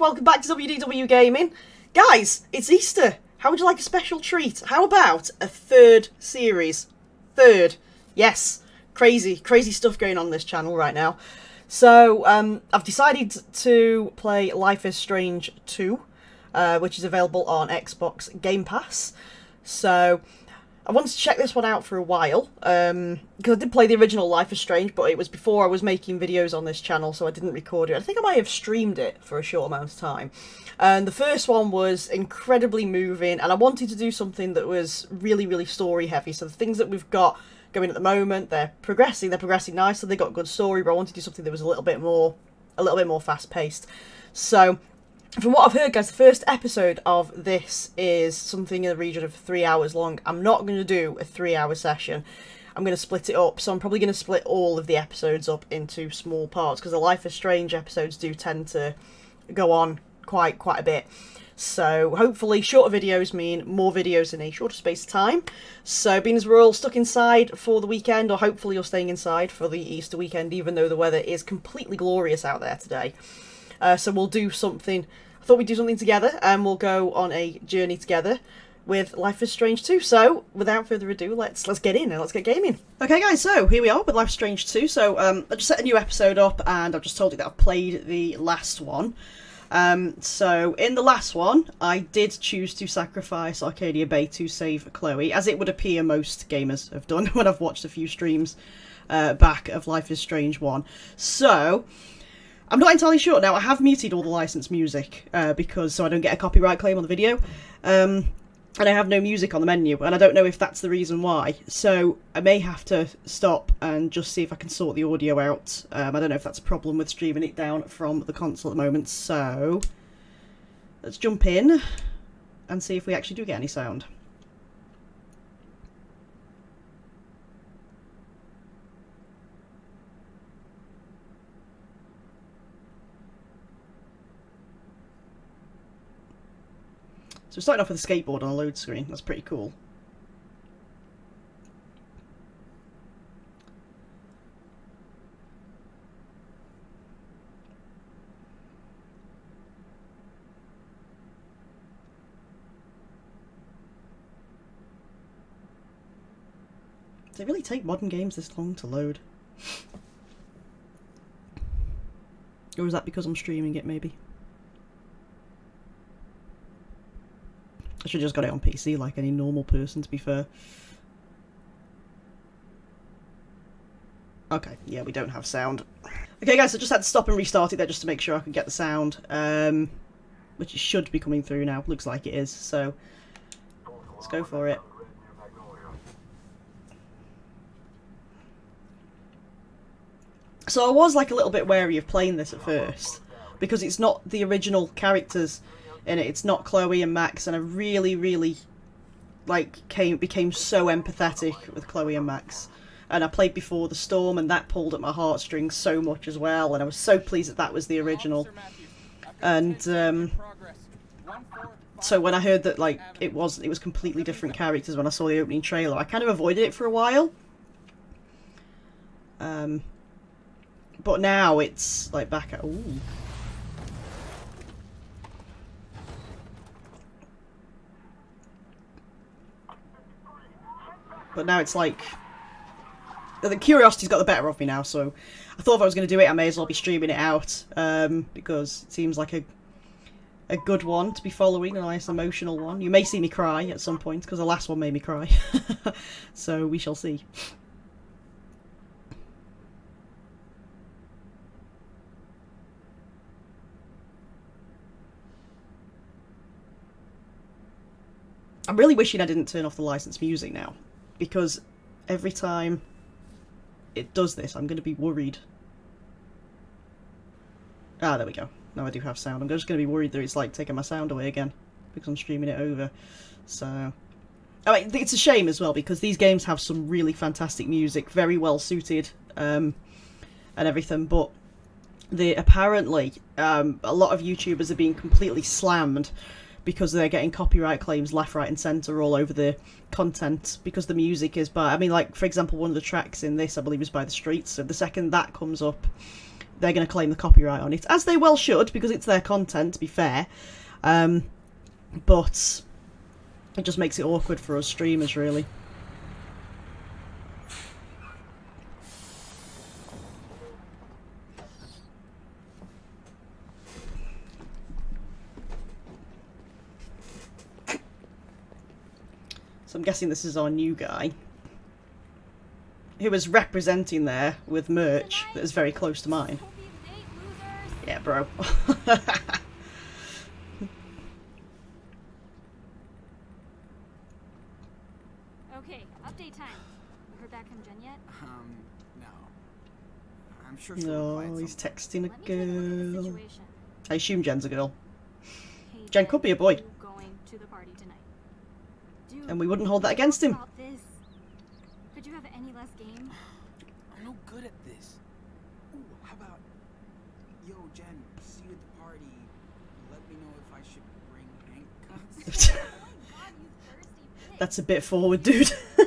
Welcome back to WDW Gaming. Guys, it's Easter. How would you like a special treat? How about a third series? Third. Yes. Crazy, crazy stuff going on, on this channel right now. So, um, I've decided to play Life is Strange 2, uh, which is available on Xbox Game Pass. So, I wanted to check this one out for a while, um, because I did play the original Life is Strange, but it was before I was making videos on this channel, so I didn't record it. I think I might have streamed it for a short amount of time. And the first one was incredibly moving, and I wanted to do something that was really, really story heavy. So the things that we've got going at the moment, they're progressing, they're progressing nicely, they got good story, but I wanted to do something that was a little bit more, a little bit more fast paced. So from what I've heard, guys, the first episode of this is something in the region of three hours long. I'm not going to do a three-hour session. I'm going to split it up, so I'm probably going to split all of the episodes up into small parts, because the Life is Strange episodes do tend to go on quite, quite a bit. So hopefully shorter videos mean more videos in a shorter space of time. So being as we're all stuck inside for the weekend, or hopefully you're staying inside for the Easter weekend, even though the weather is completely glorious out there today. Uh, so we'll do something. I thought we'd do something together, and we'll go on a journey together with Life is Strange 2. So, without further ado, let's let's get in and let's get gaming. Okay, guys. So here we are with Life is Strange 2. So um, I just set a new episode up, and I've just told you that I've played the last one. Um, so in the last one, I did choose to sacrifice Arcadia Bay to save Chloe, as it would appear most gamers have done when I've watched a few streams uh, back of Life is Strange 1. So I'm not entirely sure. Now, I have muted all the licensed music uh, because so I don't get a copyright claim on the video. Um, and I have no music on the menu, and I don't know if that's the reason why. So I may have to stop and just see if I can sort the audio out. Um, I don't know if that's a problem with streaming it down from the console at the moment. So let's jump in and see if we actually do get any sound. So starting off with a skateboard on a load screen. That's pretty cool. Does it really take modern games this long to load? or is that because I'm streaming it, maybe? I should just got it on PC like any normal person, to be fair. Okay, yeah, we don't have sound. Okay, guys, I just had to stop and restart it there just to make sure I could get the sound. Um, which should be coming through now. Looks like it is, so let's go for it. So I was like a little bit wary of playing this at first because it's not the original characters it. It's not Chloe and Max, and I really, really like came became so empathetic with Chloe and Max. And I played before the storm, and that pulled at my heartstrings so much as well. And I was so pleased that that was the original. And um, so when I heard that like it was it was completely different characters when I saw the opening trailer, I kind of avoided it for a while. Um, but now it's like back at ooh. But now it's like... The curiosity's got the better of me now, so... I thought if I was going to do it, I may as well be streaming it out. Um, because it seems like a a good one to be following, a nice emotional one. You may see me cry at some point, because the last one made me cry. so we shall see. I'm really wishing I didn't turn off the licensed music now because every time it does this, I'm going to be worried. Ah, there we go. Now I do have sound. I'm just going to be worried that it's like taking my sound away again because I'm streaming it over. So, mean, it's a shame as well because these games have some really fantastic music, very well suited, um, and everything. But the apparently um, a lot of YouTubers are being completely slammed because they're getting copyright claims left, right, and centre all over the content because the music is by. I mean, like for example, one of the tracks in this, I believe, is by the Streets. So the second that comes up they're going to claim the copyright on it, as they well should, because it's their content, to be fair. Um, but it just makes it awkward for us streamers, really. So I'm guessing this is our new guy. Who was representing there with merch that is very close to mine. Yeah, bro. Okay, update time. Heard back from Jen yet? Um, no. I'm sure she'll reply no, he's some texting Let me take a look at the a girl. situation. I assume Jen's a girl. Hey, Jen could be a boy. you Going to the party tonight. Dude, And we wouldn't hold that against him. this. Could you have any less game? I'm no good at this. Ooh, how about, yo, Jen, see you at the party. Let me know if I should bring handcuffs. oh my god, you thirsty bitch. That's a bit forward, dude.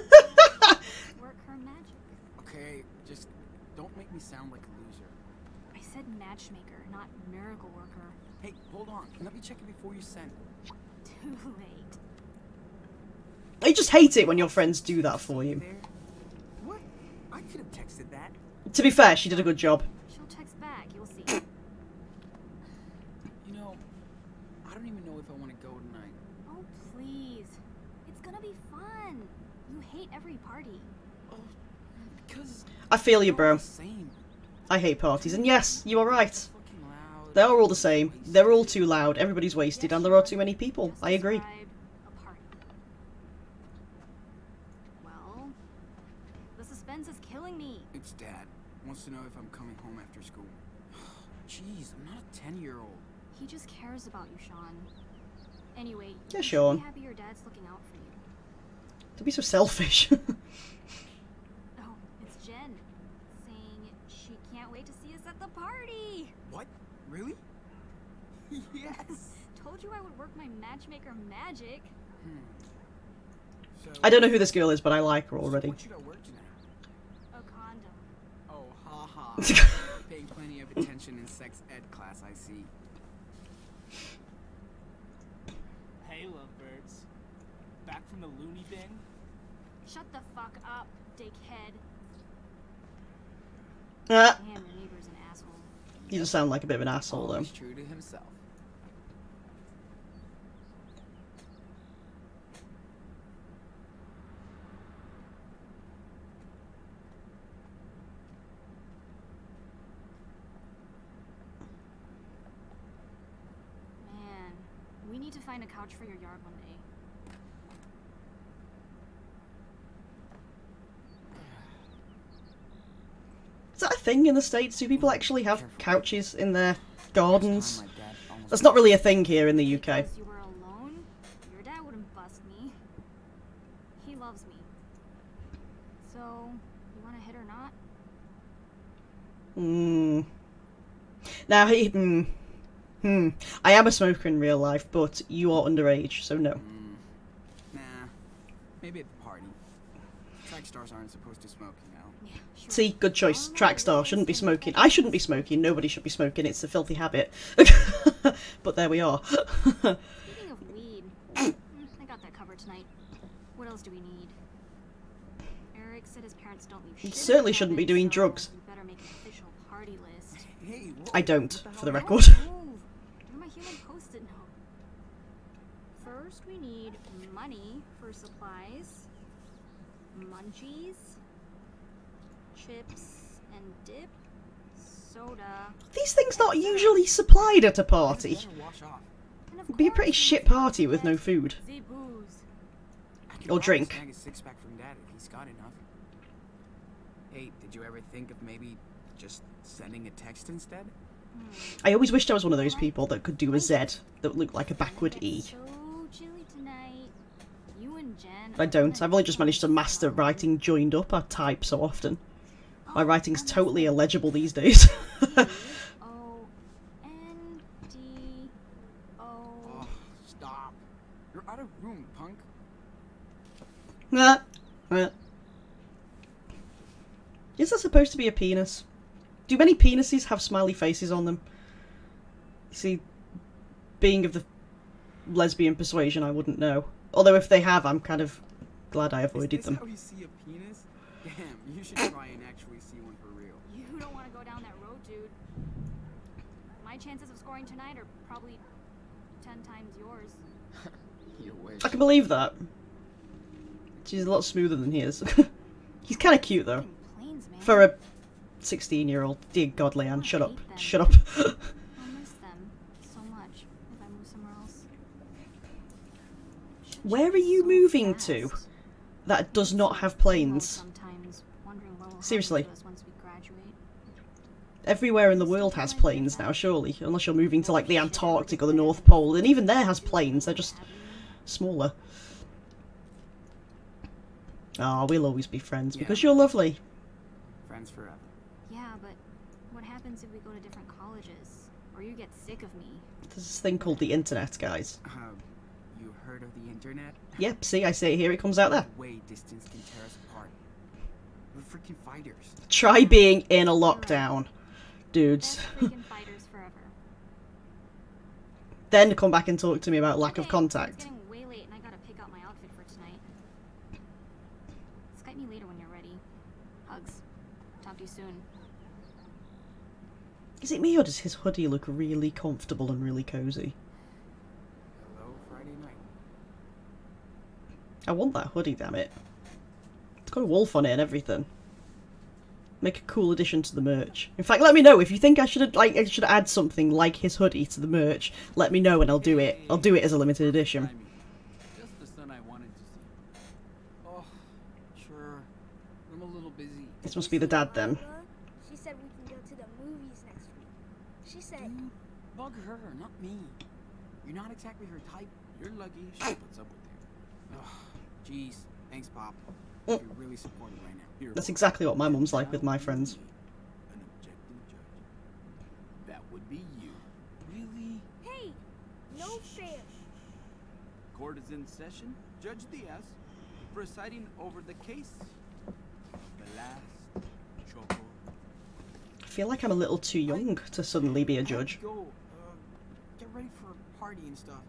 Work her magic. okay, just don't make me sound like a loser. I said matchmaker, not miracle worker. Hey, hold on. Let me check it before you send. Too late. I just hate it when your friends do that for you. What? I could have texted that. To be fair, she did a good job. She'll text back, you'll see. You know, I don't even know if I want to go tonight. Oh, please. It's gonna be fun. You hate every party. Oh, because I feel you, bro. I hate parties, and yes, you are right. They are all the same. They're all too loud, everybody's wasted, and there are too many people. I agree. describe a party. Well, the suspense is killing me. It's Dad. Wants to know if I'm coming home after school. Jeez, I'm not a ten-year-old. He just cares about you, Sean. Anyway, Yeah, you should Sean. be happy your dad's looking out for you. Don't be so selfish. Oh, it's Jen saying she can't wait to see us at the party. What? Really? yes. Told you I would work my matchmaker magic. Hmm. So, I don't know who this girl is, but I like her so already. what should I wear tonight? A condom. Oh, ha ha. Paying plenty of attention in sex ed class, I see. Hey, lovebirds. Back from the loony bin? Shut the fuck up, dickhead. Ah, Damn, your neighbor's an asshole. you just sound like a bit of an asshole, though. Always true to himself. Man, we need to find a couch for your yard one day. Is that a thing in the States? Do people actually have couches in their gardens? Last time my dad almost That's not really a thing here in the UK. Because you were alone, your dad wouldn't bust me. He loves me. So, you want to hit or not? Hmm. Now, he. Hmm. Hmm. I am a smoker in real life, but you are underage, so no. Mm, nah. Maybe at the party. Track stars aren't supposed to smoke, you know. Yeah, sure. See, good choice. Track star shouldn't be smoking. I shouldn't be smoking. Nobody should be smoking. It's a filthy habit. but there we are. Speaking of weed, mm, I got that covered tonight. What else do we need? Eric said his parents don't leave You shit certainly shouldn't be doing drugs. You better make an official party list. Hey, I don't, what for the record. Don't move. You're my human post-it note. First, we need money for supplies, munchies, chips and dip, soda, These things not usually supplied at a party. Better wash off. and of It'd be a pretty shit party with no food. the booze. I could Or drink. Snag a six pack from Dad if he's got enough. Hey, did you ever think of maybe just sending a text instead? I always wished I was one of those people that could do a Z that looked like a backward E. So chilly tonight. You and Jen. I don't. I've only just managed to master writing joined up. I type so often. My writing's totally illegible these days. O N D O. Oh, stop. You're out of room, punk. Ah, ah. Is that supposed to be a penis? do many penises have smiley faces on them? See, being of the lesbian persuasion, I wouldn't know. Although if they have, I'm kind of glad I Is avoided this them. how you see a penis? Damn, you should try and actually see one for real. You don't want to go down that road, dude. My chances of scoring tonight are probably ten times yours. You wish. I can believe that. She's a lot smoother than he is. He's kind of cute though. Fucking Planes, man. For a 16 year old. Dear God, Leanne, oh, shut up. Shut up. Them so much if I move somewhere else. Shit Where are you so moving to that does not have planes? sometimes wondering what will happen Seriously. to us once we graduate. Everywhere in the world has planes now, surely. Unless you're moving to like the Antarctic or the North Pole. And even there has planes, they're just smaller. Ah, we'll always be friends because you're lovely. Friends forever. Yeah, but what happens if we go to different colleges? Or you get sick of me? There's this thing called the internet, guys. Um, you heard of the internet? Yep, see, I say it here, it comes out there. Way distance can tear us apart. We're freaking fighters. Try being in a lockdown, dudes. Best freaking fighters forever. then come back and talk to me about lack of Okay, It's contact. getting way late and I gotta pick out my outfit for tonight. Skype me later when you're ready. Hugs. Talk to you soon. Is it me or does his hoodie look really comfortable and really cozy? Hello, Friday night. I want that hoodie, damn it. It's got a wolf on it and everything. Make a cool addition to the merch. In fact, let me know if you think I should like I should add something like his hoodie to the merch. Let me know and I'll do it. I'll do it as a limited edition. Timing. Just the son I wanted to see. Oh, sure. I'm a little busy. This must be the dad then. She said we can go to the movies next week. She said, Dude, bug her, not me. You're not exactly her type. You're lucky she puts up with you. Ugh, jeez. Thanks, Pop. Oh. You're really supportive right now. Here, That's exactly what my mum's like with my friends. An objective judge. That would be you. Really? hey, no fair. Court is in session. Judge Diaz, presiding over the case. The last choco. I feel like I'm a little too young to suddenly be a judge. Go, uh, get ready for a party and stuff.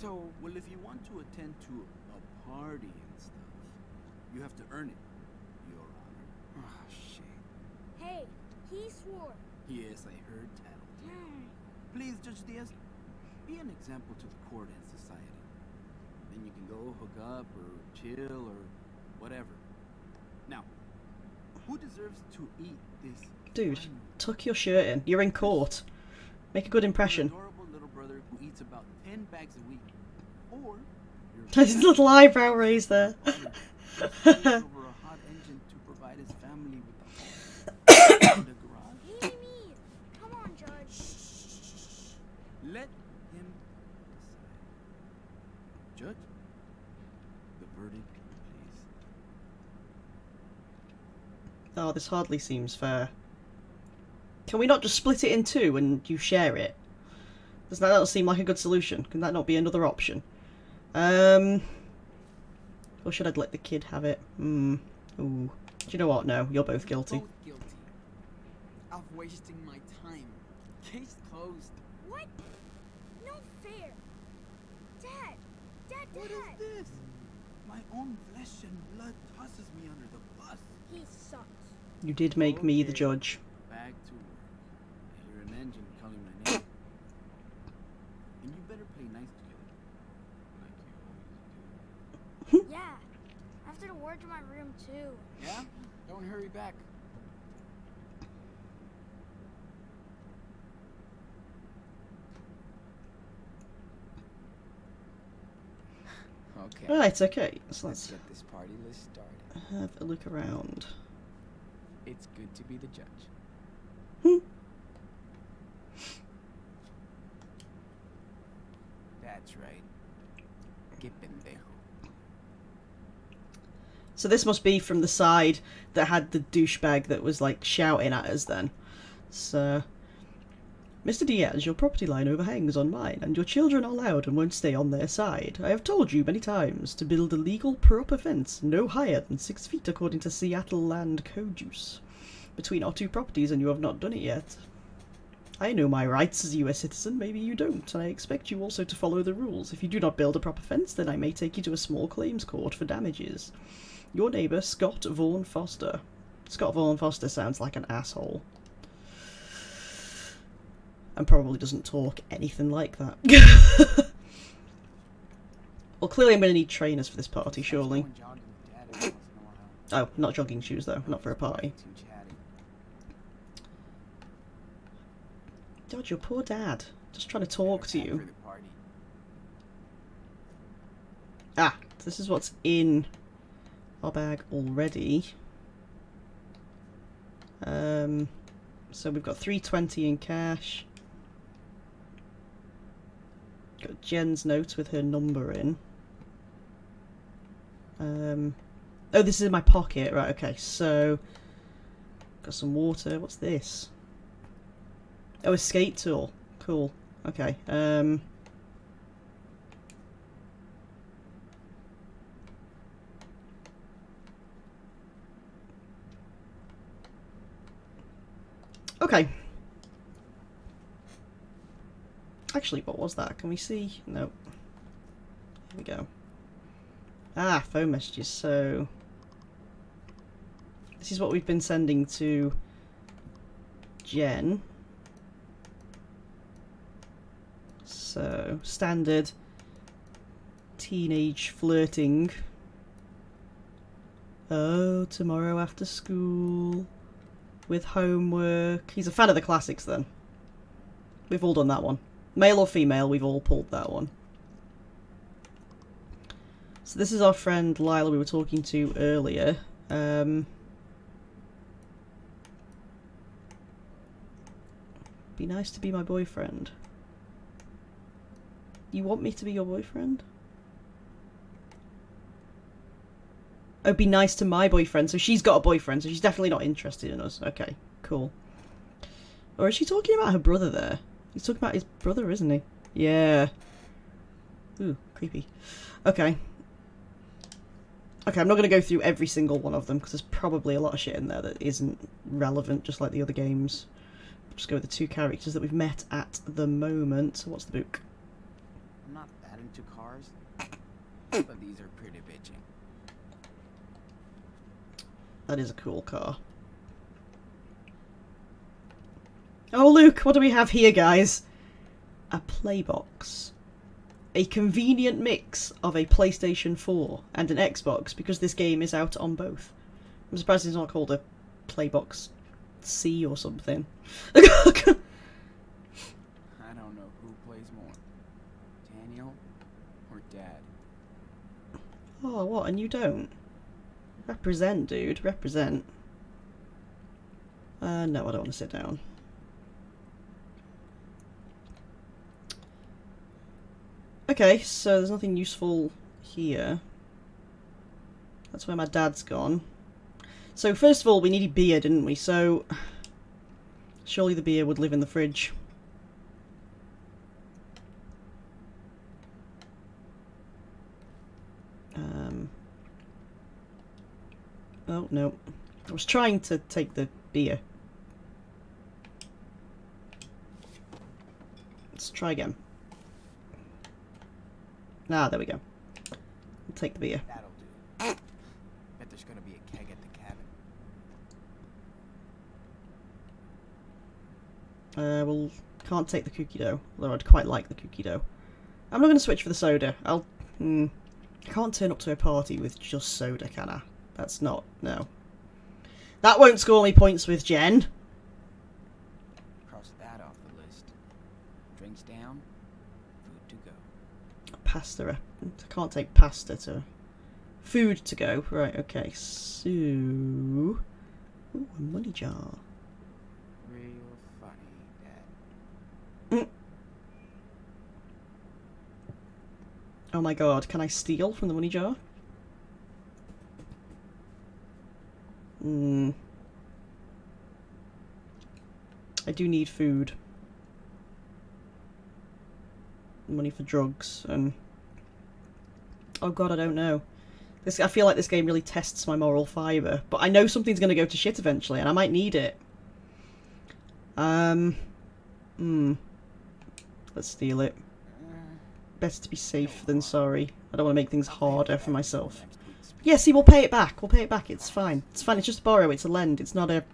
So, well, if you want to attend to a party and stuff, you have to earn it, Your Honor. Oh, shit. Hey, he swore. Yes, I heard tattled. Hmm. Please, Judge Diaz, be an example to the court and society. Then you can go hook up or chill or whatever. Who deserves to eat this? Dude, tuck your shirt in. You're in court. Make a good impression. adorable little brother who eats about 10 bags a week. Or your His little eyebrow raised there. father who stays over a hot engine to provide his family with a home in the garage. He me. Come on, Judge. Let him decide. Judge, the verdict, please. Oh, this hardly seems fair. Can we not just split it in two and you share it? Does that not seem like a good solution? Can that not be another option? Um. Or should I let the kid have it? Hmm. Ooh. Do you know what? No, you're both guilty. Both guilty. Of wasting my time. Case closed. What? No fair. Dad. Dad, Dad. is this? My own flesh and blood tosses me under the bus. He sucks. You did make me the judge. Back to work. I hear an engine calling my name. and you better play nice together. Like you always Yeah. I have to do work in my room too. Yeah? Don't hurry back. Okay. Right, okay. So Let's let's get this party list started. have a look around. It's good to be the judge. Hmm. That's right. So this must be from the side that had the douchebag that was like shouting at us then. So Mr. Diaz, your property line overhangs on mine, and your children are loud and won't stay on their side. I have told you many times to build a legal proper fence no higher than six feet according to Seattle land code use. between our two properties and you have not done it yet. I know my rights as a US citizen, maybe you don't, and I expect you also to follow the rules. If you do not build a proper fence, then I may take you to a small claims court for damages. Your neighbour, Scott Vaughan Foster. Scott Vaughan Foster sounds like an asshole. And probably doesn't talk anything like that. well, clearly I'm going to need trainers for this party, surely. Going jogging with Dad every once in a while. Oh, not jogging shoes though, not for a party. Too. God, your poor dad. Just trying to talk to you. for the party. Ah, this is what's in our bag already. Um, so we've got 320 in cash. Got Jen's note with her number in. Um, oh, this is in my pocket. Right, okay, so... Got some water. What's this? Oh, a skate tool. Cool. Okay, um... Okay. Actually, what was that? Can we see? Nope. Here we go. Ah, phone messages. So this is what we've been sending to Jen. So standard teenage flirting. Oh, tomorrow after school with homework. He's a fan of the classics then. We've all done that one. Male or female, we've all pulled that one. So this is our friend Lyla we were talking to earlier. Um, be nice to be my boyfriend. You want me to be your boyfriend? Oh, be nice to my boyfriend. So she's got a boyfriend, so she's definitely not interested in us. Okay, cool. Or is she talking about her brother there? He's talking about his brother, isn't he? Yeah. Ooh, creepy. Okay. Okay, I'm not going to go through every single one of them because there's probably a lot of shit in there that isn't relevant, just like the other games. Just go with the two characters that we've met at the moment. So what's the book? I'm not that into cars, but these are pretty bitching. That is a cool car. Oh, look, what do we have here, guys? A playbox. A convenient mix of a PlayStation 4 and an Xbox because this game is out on both. I'm surprised it's not called a Playbox C or something. I don't know who plays more, Daniel or Dad. oh, what? And you don't? Represent, dude. Represent. Uh, no, I don't want to sit down. Okay, so there's nothing useful here. That's where my dad's gone. So first of all, we needed beer, didn't we? So surely the beer would live in the fridge. Um. Oh no, I was trying to take the beer. Let's try again. Ah, there we go. I'll take the beer. That'll do. Bet there's gonna be a keg at the cabin. Uh, well, can't take the cookie dough, although I'd quite like the cookie dough. I'm not going to switch for the soda. I'll. Hmm. I can't turn up to a party with just soda, can I? That's not. No. That won't score me points with Jen. Cross that off the list. Drinks down, food to go. Pasta. I can't take pasta to. Food to go. Right, okay. So. Ooh, a money jar. Real funny, Dad. Oh my god, can I steal from the money jar? Hmm. I do need food. Money for drugs and... Oh god, I don't know. This I feel like this game really tests my moral fibre, but I know something's going to go to shit eventually, and I might need it. Um, hmm. Let's steal it. Better to be safe than sorry. I don't want to make things harder for myself. Yeah, see, we'll pay it back. We'll pay it back. It's fine. It's fine. It's just a borrow. It's a lend. It's not a.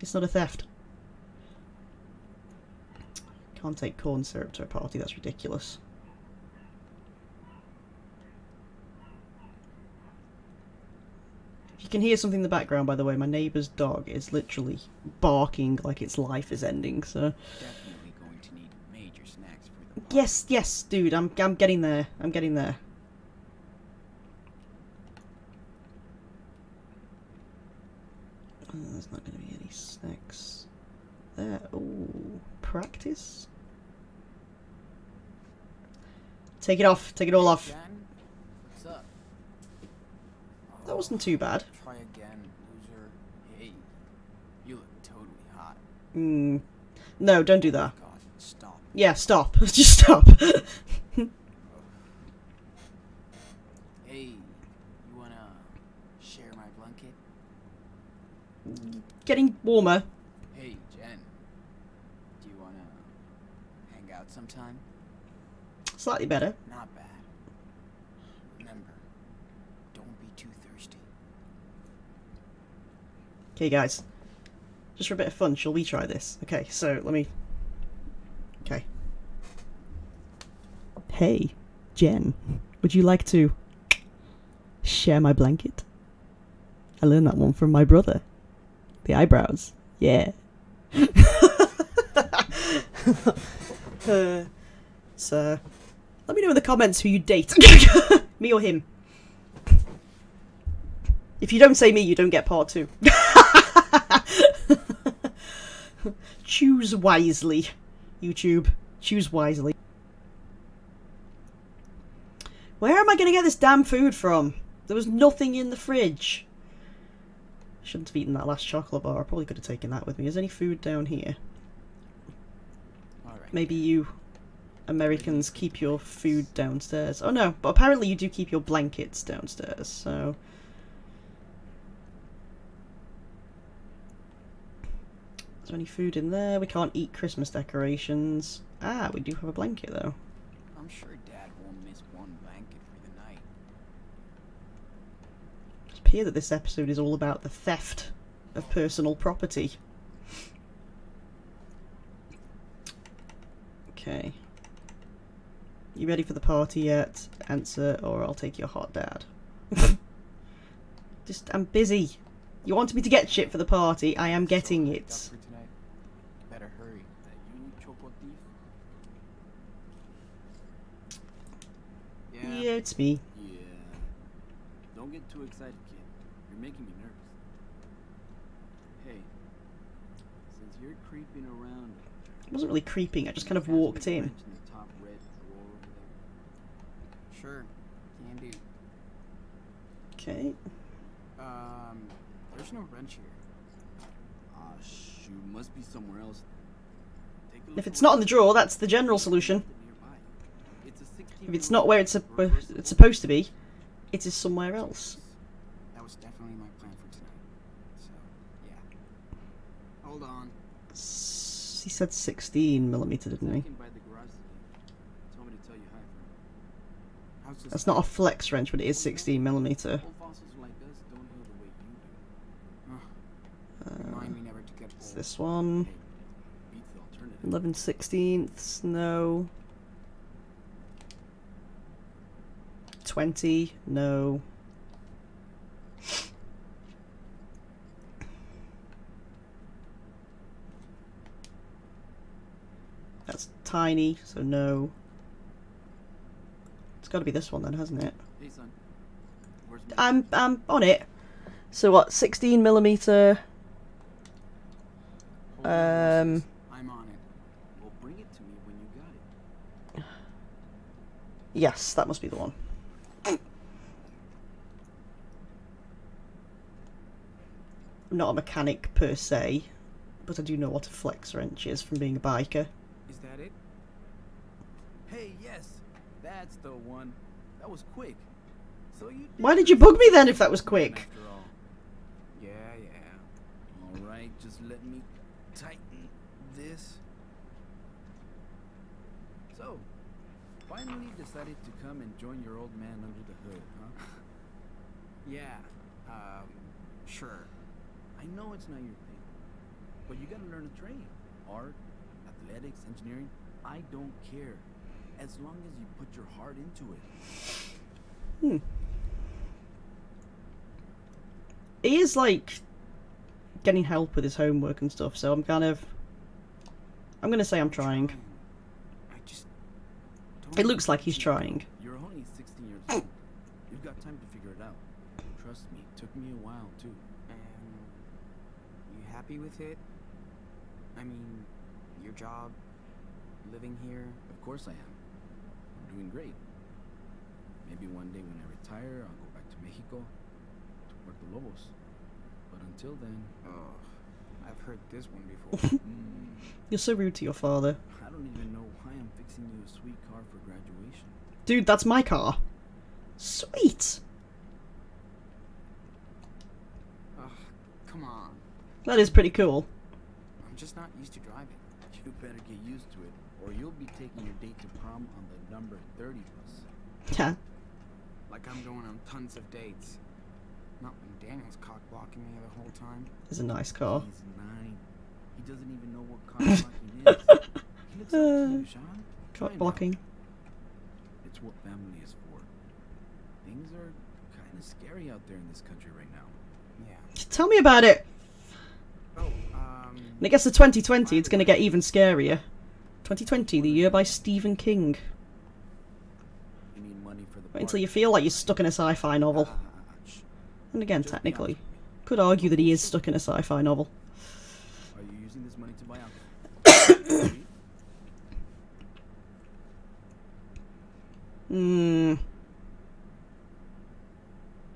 It's not a theft. Can't take corn syrup to a party. That's ridiculous. You can hear something in the background, by the way, my neighbour's dog is literally barking like its life is ending. So Definitely going to need major snacks for the yes, yes, dude, I'm I'm getting there. I'm getting there. Uh, there's not going to be any snacks there. Oh, practice. Take it off. Take it all off. Jan, what's up? That wasn't too bad. Again, loser. Hey, you look totally hot. Hmm. No, don't do that. God, stop. Yeah, stop. Just stop. Hey, you wanna share my blanket? Getting warmer. Hey, Jen. Do you wanna hang out sometime? Slightly better. Not bad. Remember, don't be too thirsty. Okay, guys. Just for a bit of fun, shall we try this? Okay, so let me. Okay. Hey, Jen. Would you like to share my blanket? I learned that one from my brother. The eyebrows. Yeah. uh, so, let me know in the comments who you date. me or him. If you don't say me, you don't get part two. Choose wisely, YouTube. Choose wisely. Where am I going to get this damn food from? There was nothing in the fridge. Shouldn't have eaten that last chocolate bar. I probably could have taken that with me. Is there any food down here? Maybe you Americans keep your food downstairs. Oh no, but apparently you do keep your blankets downstairs, so. There any food in there? We can't eat Christmas decorations. Ah, we do have a blanket though. I'm sure Dad won't miss one blanket for the night. It appears that this episode is all about the theft of personal property. Okay. You ready for the party yet? Answer, or I'll take your hot dad. Just, I'm busy. You wanted me to get shit for the party. I am getting it. up for tonight? Better hurry. That you, choco thief? Yeah. Yeah, it's me. Yeah. Don't get too excited, kid. You're making me nervous. Hey, since you're creeping around, I wasn't really creeping, I just kind of walked in. wrench in the top red drawer over there? Sure, can do. Okay. Um, there's no wrench here. Ah, shoot, must be somewhere else. Take a look If it's not in the drawer, that's the general solution. Nearby. It's a 16 If it's not where it's, reversible- suppo- reversible it's supposed to be, it is somewhere else. That was definitely my plan for tonight. So, yeah. Hold on. S- He said 16 millimeter, didn't he? Second by the garage today. Told me to tell you hi for How's this That's not a flex wrench, but it is 16 millimeter. Old fossils like us don't heal the way you do. Ugh, Uh, remind me never to get it's this one. Hey, beats the alternative. 11 sixteenths, no. 20, no. That's tiny, so no. It's got to be this one then, hasn't it? Hey son, where's my I'm I'm on it. So what? 16 millimeter. Um. I'm on it. Well, bring it to me when you got it. Yes, that must be the one. I'm not a mechanic per se, but I do know what a flex wrench is from being a biker. Is that it? Hey, yes, that's the one. That was quick. So you Why did you bug me then if that was quick? Yeah, yeah. All right, just let me tighten this. So, finally decided to come and join your old man under the hood, huh? Yeah. Um, sure. I know it's not your thing, but you gotta learn a trade. Art, athletics, engineering, I don't care. As long as you put your heart into it. Hmm. He is like getting help with his homework and stuff, so I'm kind of. I'm gonna say I'm trying. I just. It looks like he's trying. You're only 16 years old. You've got time to figure it out. Trust me, it took me a while too. And you happy with it? I mean, your job, living here. Of course I am. I'm doing great. Maybe one day when I retire, I'll go back to Mexico to work the Lobos. But until then, Oh, I've heard this one before. mm, You're so rude to your father. I don't even know why I'm fixing you a sweet car for graduation. Dude, that's my car. Sweet! Ugh, come on. That is pretty cool. I'm just not used to driving. You better get used to it, or you'll be taking your date to prom on the number 30 bus. Yeah. Like I'm going on tons of dates. Not when Daniel's cock blocking me the whole time. It's a nice car. He's nine. He doesn't even know what car blocking is. He looks up to you, Sean. Cock blocking. It's what family is for. Things are kind of scary out there in this country right now. Yeah. Tell me about it! And it gets to 2020, it's gonna get even scarier. 2020, the year by Stephen King. Wait until you feel like you're stuck in a sci-fi novel. And again, technically. Could argue that he is stuck in a sci-fi novel. Are you using this money to buy? Hmm.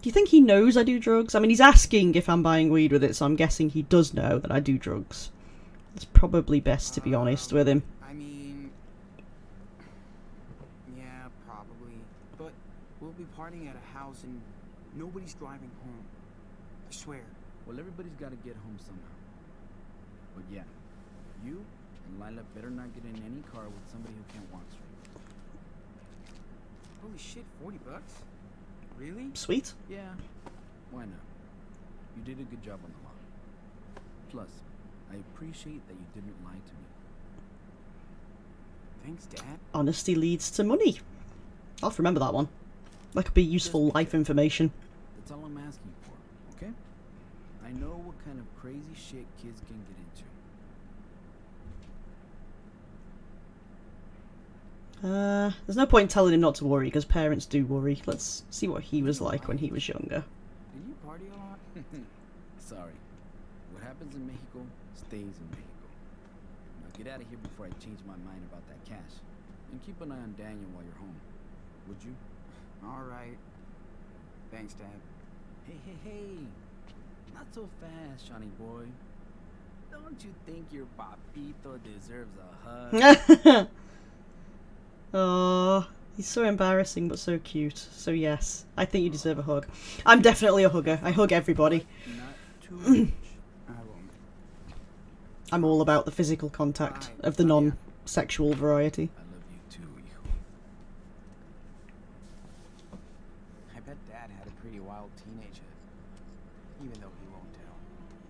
Do you think he knows I do drugs? I mean, he's asking if I'm buying weed with it, so I'm guessing he does know that I do drugs. It's probably best to be honest with him. I mean. Yeah, probably. But we'll be partying at a house and nobody's driving home. I swear. well, everybody's got to get home somehow. But yeah, you and Lyla better not get in any car with somebody who can't walk straight. Holy shit, 40 bucks? Really? Sweet. Yeah, why not? You did a good job on the law. Plus, I appreciate that you didn't lie to me. Thanks, Dad. Honesty leads to money. I'll remember that one. That could be useful life information. That's all I'm asking for, okay? I know what kind of crazy shit kids can get into. Uh, there's no point telling him not to worry, because parents do worry. Let's see what he was like when he was younger. Did you party a lot? Sorry. What happens in Mexico stays in Mexico. Now get out of here before I change my mind about that cash. And keep an eye on Daniel while you're home. Would you? Alright. Thanks, Dad. Hey, hey, hey. Not so fast, Shawnee boy. Don't you think your papito deserves a hug? oh, he's so embarrassing but so cute. So yes, I think you deserve a hug. I'm definitely a hugger. I hug everybody. Not too much. I won't. I'm all about the physical contact of the non-sexual variety. I love you too. I bet Dad had a pretty wild teenager. Even though he won't tell.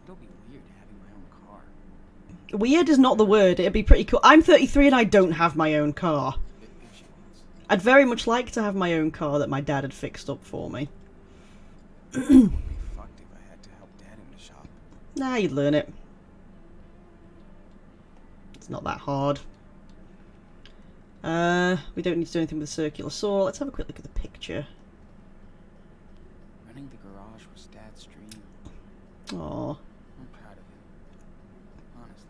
It'll be weird having my own car. Weird is not the word. It'd be pretty cool. I'm 33 and I don't have my own car. If, if she wants. I'd very much like to have my own car that my dad had fixed up for me. It would be fucked if I had to help Dad in the shop. Nah, you'd learn it. It's not that hard. Uh, we don't need to do anything with the circular saw. Let's have a quick look at the picture. Running the garage was Dad's dream. Aw. I'm proud of him. Honestly.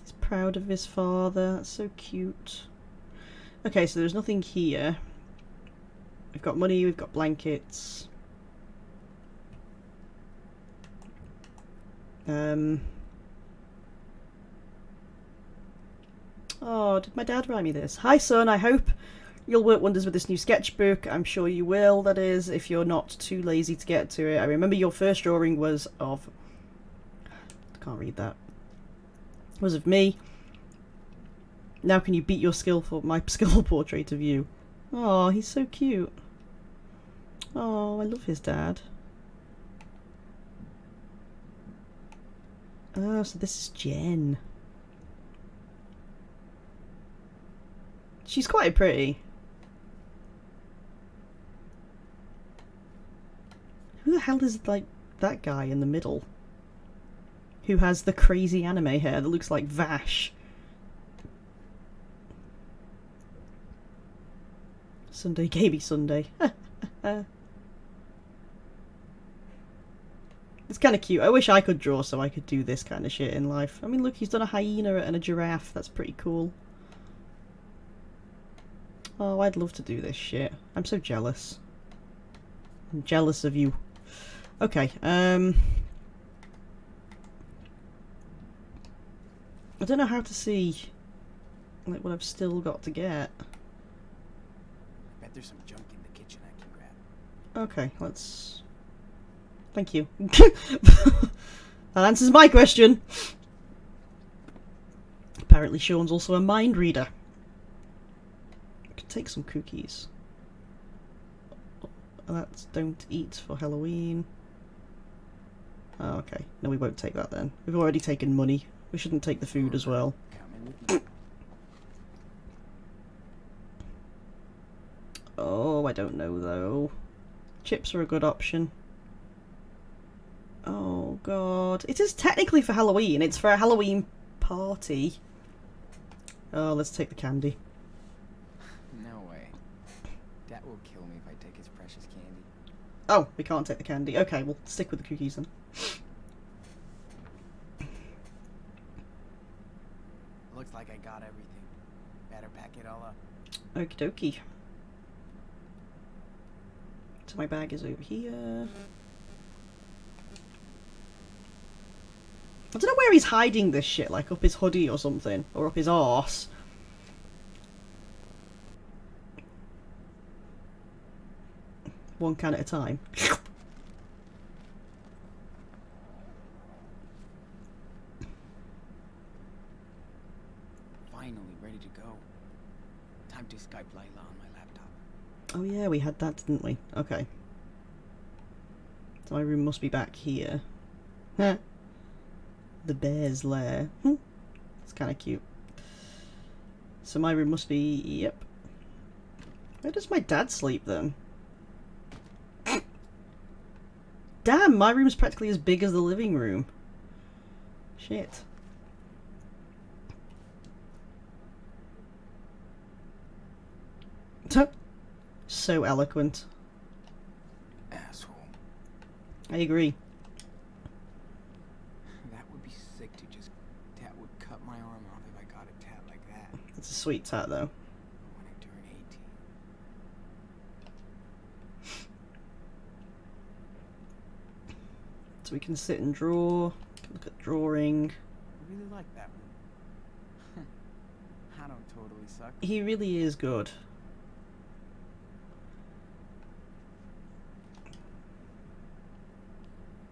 He's proud of his father. That's so cute. Okay, so there's nothing here. We've got money, we've got blankets. Um. Oh, did my dad write me this? Hi, son. I hope You'll work wonders with this new sketchbook. I'm sure you will, that is, if you're not too lazy to get to it. I remember your first drawing was of... I can't read that. Was of me. Now can you beat your skillful my skillful portrait of you? Oh, he's so cute. Oh, I love his dad. Oh, so this is Jen. She's quite pretty. Who the hell is like that guy in the middle? Who has the crazy anime hair that looks like Vash? Sunday Gaby Sunday. it's kind of cute. I wish I could draw so I could do this kind of shit in life. I mean, look, he's done a hyena and a giraffe. That's pretty cool. Oh, I'd love to do this shit. I'm so jealous. I'm jealous of you. Okay, um... I don't know how to see like what I've still got to get. Bet there's some junk in the kitchen I can grab. Okay, let's... Thank you. that answers my question. Apparently Sean's also a mind reader. I could take some cookies. That's don't eat for Halloween. Oh, okay. No, we won't take that then. We've already taken money. We shouldn't take the food as well. Oh, I don't know though. Chips are a good option. Oh god. It is technically for Halloween. It's for a Halloween party. Oh, let's take the candy. No way. That will kill me if I take his precious candy. Oh, we can't take the candy. Okay, we'll stick with the cookies then. Looks like I got everything. Better pack it all up. Okie dokie. So my bag is over here. I don't know where he's hiding this shit, like up his hoodie or something, or up his arse. One can at a time. Finally ready to go. Time to Skype Lyla on my laptop. Oh yeah, we had that, didn't we? Okay. So my room must be back here. The bear's lair. Hmm. It's kind of cute. So my room must be... Yep. Where does my dad sleep then? Damn, my room's practically as big as the living room. Shit. So eloquent. Asshole. I agree. That would be sick to just. Dad would cut my arm off if I got a tat like that. It's a sweet tat though. When I turn 18. So we can sit and draw. Look at drawing. I really like that one. I don't totally suck. He really is good.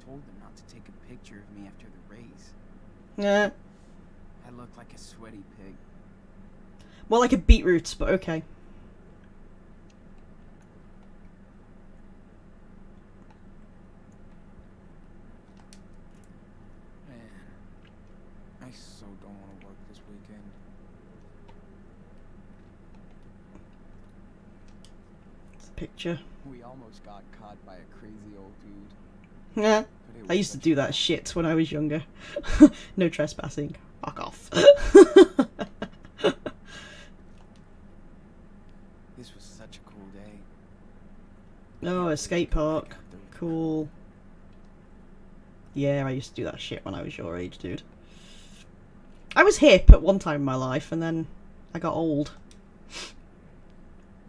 told them not to take a picture of me after the race. Yeah. I look like a sweaty pig. More like a beetroot, but okay. Man, I so don't want to work this weekend. It's a picture. We almost got caught by a crazy old dude. Yeah. I used to do that shit when I was younger. no trespassing. Fuck off. This was such a cool day. Oh, a skate park. Cool. Yeah, I used to do that shit when I was your age, dude. I was hip at one time in my life, and then I got old.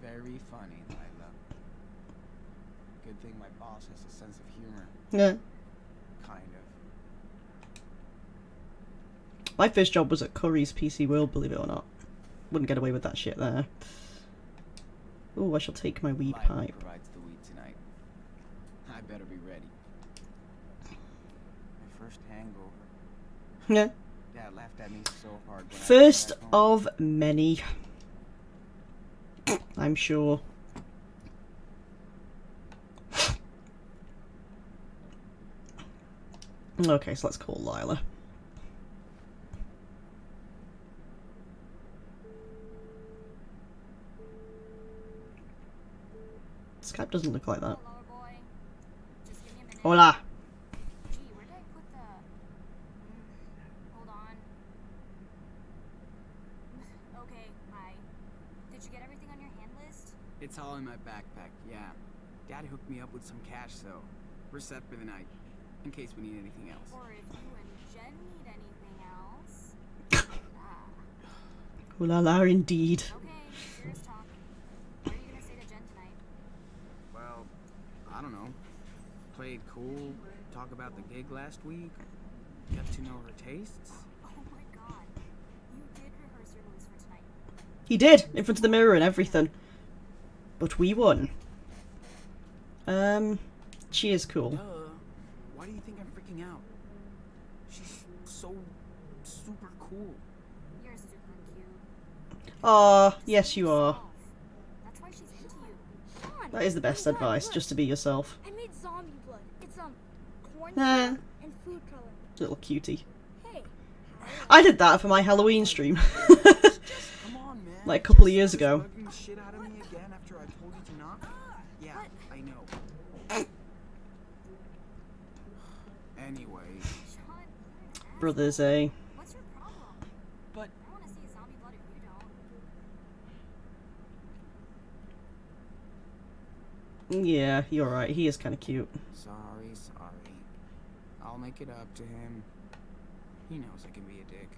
Very funny, Lyla. Good thing my boss has a sense of humor. Yeah. Kind of. My first job was at Curry's PC World, believe it or not. Wouldn't get away with that shit there. Oh, I shall take my weed Lyla pipe. provides the weed tonight. I better be ready. My first hangover. Yeah. Dad laughed at me so hard. When First I got back home. of many. I'm sure. Okay, so let's call Lyla. Skype doesn't look like that. Hello, boy. Just give me a. Hola. Gee, where did I put the? Mm, hold on. okay, hi. Did you get everything on your hand list? It's all in my backpack, yeah. Dad hooked me up with some cash, so we're set for the night. In case we need anything else. Or if you and Jen need anything else? ah, Ooh la la, indeed. okay. Serious talk. What are you gonna say to Jen tonight? Well, I don't know. Play it cool, talk about the gig last week, got to know her tastes. He did, in front of the mirror and everything. But we won. Um, she is cool. Duh. Why do you think I'm freaking out? She's so super cool. You're super cute. Ah, yes you are. That's why she's into you. Sean, That is the best advice, look. just to be yourself. I made zombie blood. It's um corn Nah. and food coloring. Little cutie. Hey, I did that for my Halloween stream. Like a couple of years ago. Yeah, I know. anyway. Brothers, eh? Yeah, you're right. He is kind of cute. sorry, sorry. I'll make it up to him. He knows I can be a dick.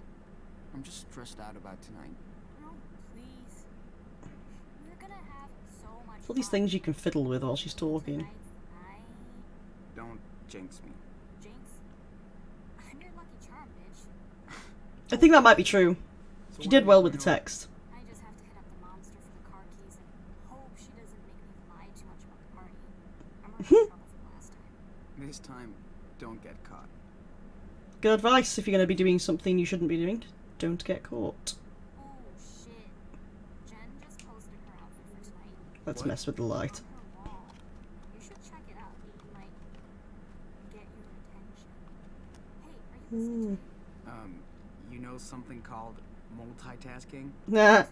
I'm just stressed out about tonight. Oh, please. We're gonna have so All these things you can fiddle with while she's talking. Tonight's. Don't jinx me. Jinx, I'm your lucky charm, bitch. I think that might be true. She did well with the text. I just have to hit up the monster for the car keys and hope she doesn't make me lie too much about the party. I'm already in trouble from last time. This time, don't get caught. Good advice if you're going to be doing something you shouldn't be doing. Don't get caught. Oh shit. Jen just posted her outfit for tonight Let's What? mess with the light. on. You should check it out. It might get your attention. Hey, are you listening to me? Um, you know something called multitasking? Nah.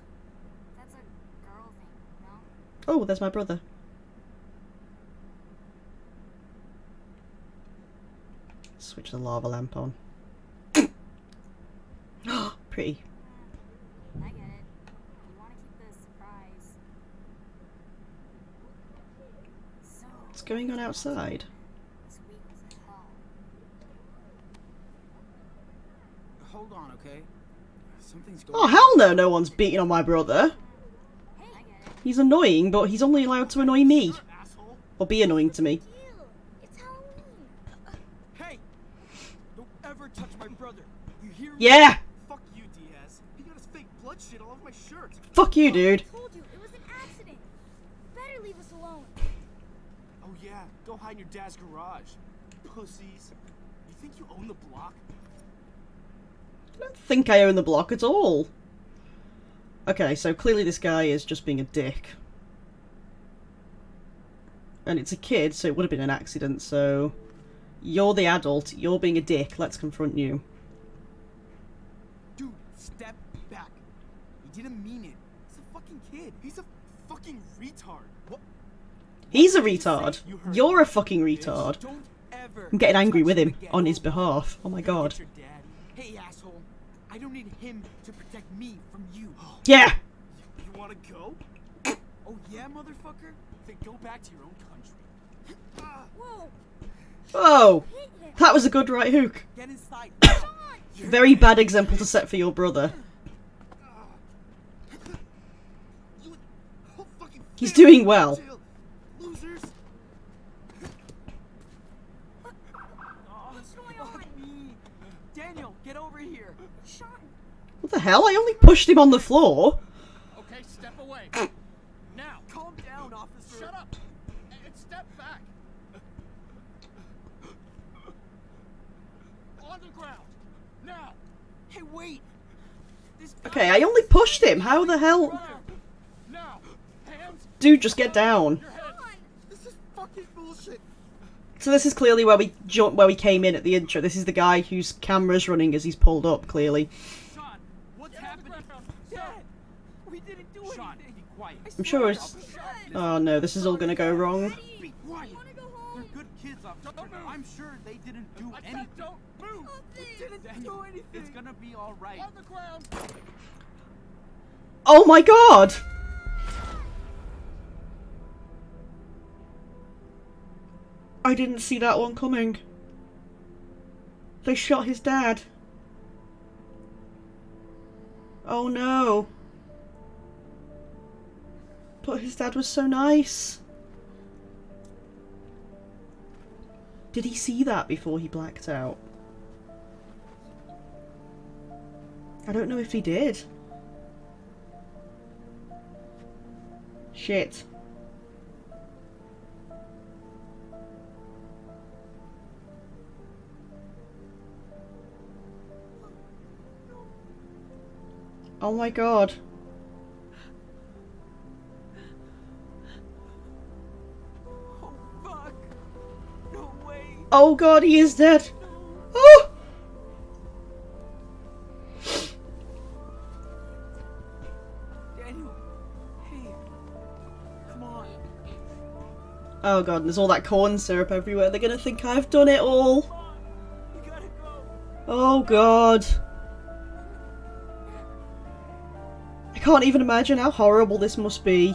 That's a girl thing, no? Oh, there's my brother. Switch the lava lamp on. Pretty. I get it. You want to keep this surprise. So, What's going on outside? this week was hell. Hold on, okay? Something's going Oh, hell no, no one's beating on my brother. Hey, I get it. He's annoying, but he's only allowed to annoy me. Or be annoying to me. It's Halloween. Hey! Don't ever touch my brother. You hear me? Yeah! Fuck you, Diaz. He got his fake blood shit all over my shirt. Fuck you, dude. I told you it was an accident. Better leave us alone. Oh yeah, go hide in your dad's garage. Pussies. You think you own the block? I don't think I own the block at all. Okay, so clearly this guy is just being a dick. And it's a kid, so it would have been an accident, so... You're the adult, you're being a dick, let's confront you. Dude, step back. He didn't mean it. He's a fucking kid. He's a fucking retard. He's a What did you say? retard. You're a fucking retard. I'm getting angry with him on his behalf. Oh my god. get your daddy. Hey, asshole. I don't need him to protect me from you. Yeah! You wanna go? Oh yeah, motherfucker. Then go back to your own country. Whoa, Oh! That was a good right hook. Very bad example to set for your brother. you whole fucking He's doing well. jail. Losers. What's going on? Me. Daniel, get over here. Sean, What the hell? I only pushed him on the floor. Okay, step away. now. Calm down, officer. Shut up. And Step back. On the ground. Now. Hey, wait! This guy Okay, I only pushed him. How the hell? Now. Hands. Dude, just get down. Your head. This is fucking bullshit. So this is clearly where we jump, where we came in at the intro. This is the guy whose camera's running as he's pulled up. Clearly, Sean, what's happening? Dad, we didn't do Sean, anything. be quiet. I'm sure it's. Oh no, this is all gonna go wrong. I'm sure they didn't do anything. don't move. didn't do anything. It's gonna be all right. On the ground. Oh my god! I didn't see that one coming. They shot his dad. Oh no. But his dad was so nice. Did he see that before he blacked out? I don't know if he did. Shit. Oh my god. Oh god, he is dead. Oh! Daniel. Hey. Come on. Oh god, there's all that corn syrup everywhere. They're gonna think I've done it all. Go. Oh god. I can't even imagine how horrible this must be.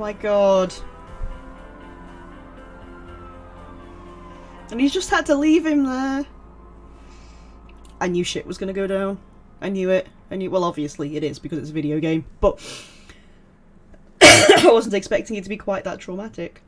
My god. And he's just had to leave him there. I knew shit was gonna go down. I knew it. I knew. Well, obviously it is because it's a video game, but I wasn't expecting it to be quite that traumatic.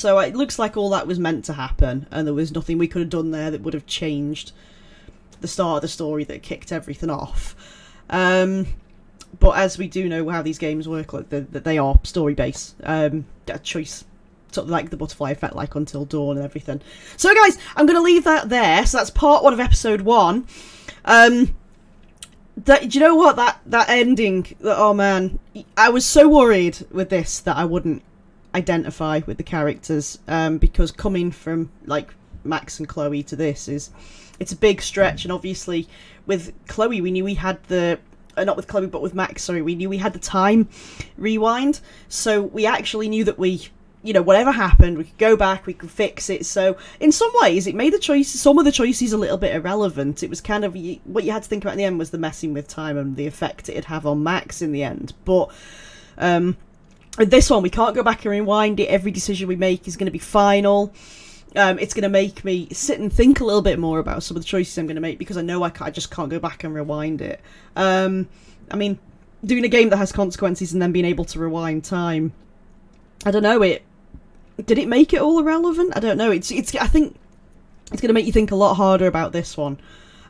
So it looks like all that was meant to happen, and there was nothing we could have done there that would have changed the start of the story that kicked everything off. Um, but as we do know how these games work, like that they are story based. Um, a choice, sort of like the butterfly effect, like Until Dawn and everything. So, guys, I'm going to leave that there. So that's part one of episode one. Um, that, do you know what that that ending? That oh man, I was so worried with this that I wouldn't identify with the characters um, because coming from like Max and Chloe to this is it's a big stretch and obviously with Chloe we knew we had the uh, not with Chloe but with Max sorry we knew we had the time rewind. So we actually knew that we you know whatever happened we could go back we could fix it. So in some ways it made the choices some of the choices a little bit irrelevant. It was kind of what you had to think about in the end was the messing with time and the effect it'd have on Max in the end. But um with this one, we can't go back and rewind it. Every decision we make is going to be final. Um, it's going to make me sit and think a little bit more about some of the choices I'm going to make because I know I, I just can't go back and rewind it. Um, I mean, doing a game that has consequences and then being able to rewind time, I don't know. It did it make it all irrelevant? I don't know. It's it's. I think it's going to make you think a lot harder about this one.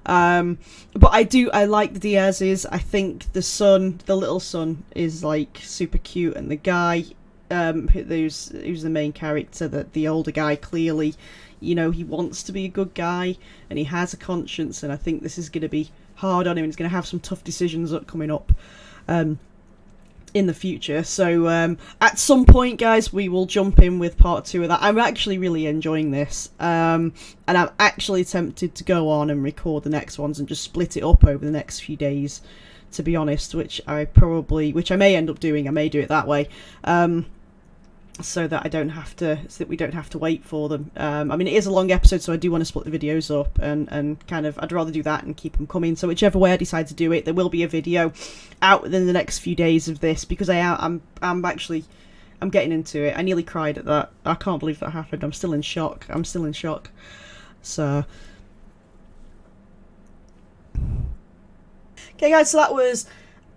Um, but I do I like the Diaz's. I think the son, the little son, is like super cute, and the guy, um, who's who's the main character, that the older guy clearly, you know, he wants to be a good guy, and he has a conscience, and I think this is going to be hard on him. and He's going to have some tough decisions up coming up. Um, in the future. So um, at some point, guys, we will jump in with part two of that. I'm actually really enjoying this, um, and I'm actually tempted to go on and record the next ones and just split it up over the next few days. To be honest, which I probably, which I may end up doing. I may do it that way. Um, so that I don't have to, so that we don't have to wait for them. Um, I mean, it is a long episode, so I do want to split the videos up and and kind of. I'd rather do that and keep them coming. So whichever way I decide to do it, there will be a video out within the next few days of this because I I'm I'm actually I'm getting into it. I nearly cried at that. I can't believe that happened. I'm still in shock. I'm still in shock. So. Okay, guys, so that was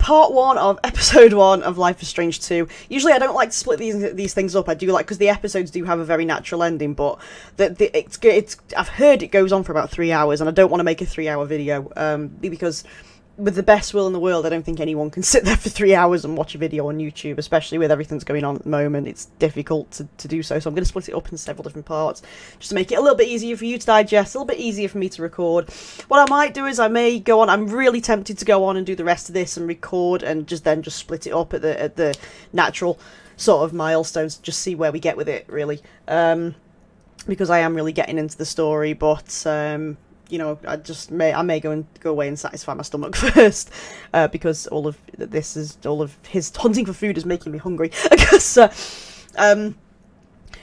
part one of episode one of Life is Strange 2. Usually I don't like to split these these things up. I do like because the episodes do have a very natural ending, but the, the it's it's I've heard it goes on for about three hours, and I don't want to make a three hour video um, because with the best will in the world, I don't think anyone can sit there for three hours and watch a video on YouTube, especially with everything that's going on at the moment. It's difficult to, to do so, so I'm going to split it up in several different parts just to make it a little bit easier for you to digest, a little bit easier for me to record. What I might do is I may go on, I'm really tempted to go on and do the rest of this and record and just then just split it up at the, at the natural sort of milestones, just see where we get with it, really. Um, because I am really getting into the story, but um, you know, I just may I may go and go away and satisfy my stomach first, uh, because all of this is all of his hunting for food is making me hungry. Because, uh, um,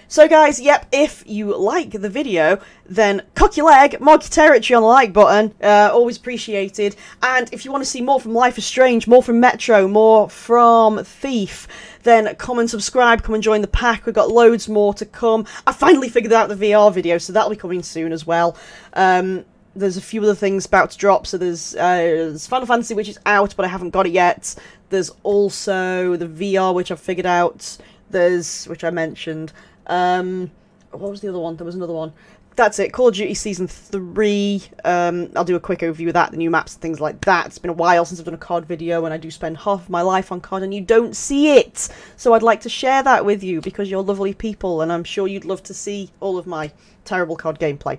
so guys, yep, if you like the video, then cock your leg, mark your territory on the like button, uh, always appreciated. And if you want to see more from Life is Strange, more from Metro, more from Thief, then come and subscribe, come and join the pack. We've got loads more to come. I finally figured out the VR video, so that'll be coming soon as well. Um, there's a few other things about to drop. So there's, uh, there's Final Fantasy, which is out, but I haven't got it yet. There's also the VR, which I've figured out. There's, which I mentioned. Um, what was the other one? There was another one. That's it. Call of Duty Season 3. Um, I'll do a quick overview of that, the new maps and things like that. It's been a while since I've done a COD video, and I do spend half of my life on COD, and you don't see it. So I'd like to share that with you, because you're lovely people, and I'm sure you'd love to see all of my terrible COD gameplay.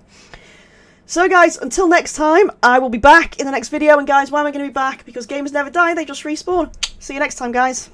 So guys, until next time, I will be back in the next video. And guys, why am I going to be back? Because gamers never die, they just respawn. See you next time, guys.